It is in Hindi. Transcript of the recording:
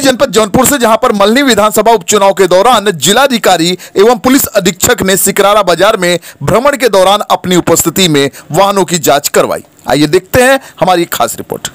जौनपुर से, जहाँ पर मलनी विधानसभा उपचुनाव के दौरान जिलाधिकारी एवं पुलिस अधीक्षक ने सिकरारा बाज़ार में भ्रमण के दौरान अपनी उपस्थिति में वाहनों की जाँच करवाई। आइए देखते हैं हमारी खास रिपोर्ट।